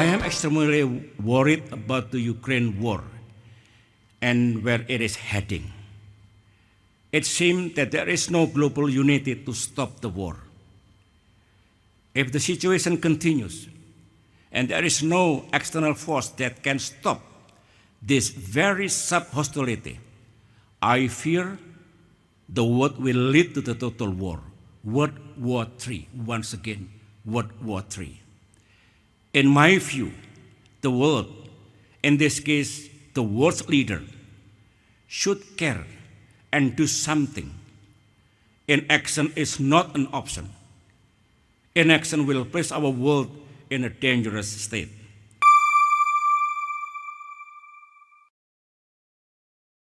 extremely worried about the Ukraine war and where it is heading. It seems that there is no global unity to stop the war. If the situation continues and there is no external force that can stop this very sub hostility, I fear the world will lead to the total war. World War III, once again, World War III. In my view, the world, in this case, the world's leader, should care and do something. Inaction is not an option. Inaction will place our world in a dangerous state.